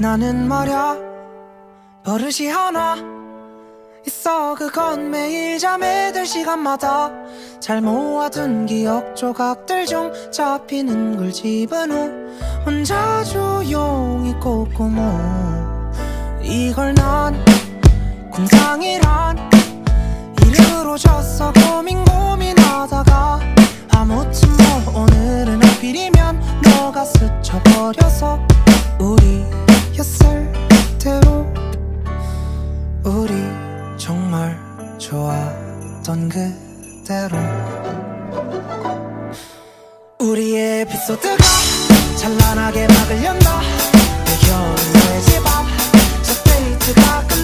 나는 말야 버릇이 하나 있어. 그건 매일 잠에 들 시간마다 잘 모아둔 기억 조각들 중 잡히는 걸 집은 후 혼자 조용히 꼬꼬모 뭐. 이걸 난 공상이란 대로 우리의 에피소드가 찬란하게 막을 연다. 내 겨울의 집앞 첫 데이트가 끝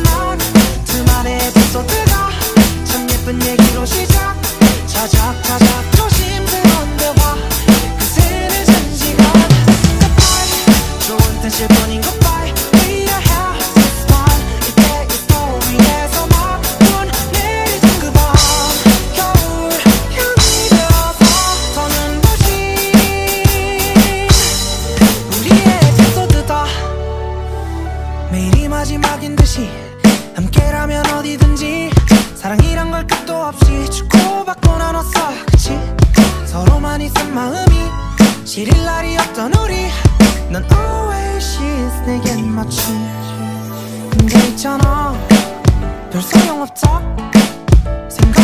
가만히 있은 마음이 지릴 날이 없던 우리. 넌 always is 내겐 마치 근데 있잖아. 별 소용없어 생각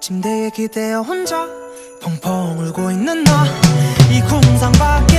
침대에 기대어 혼자 펑펑 울고 있는 너이 공상밖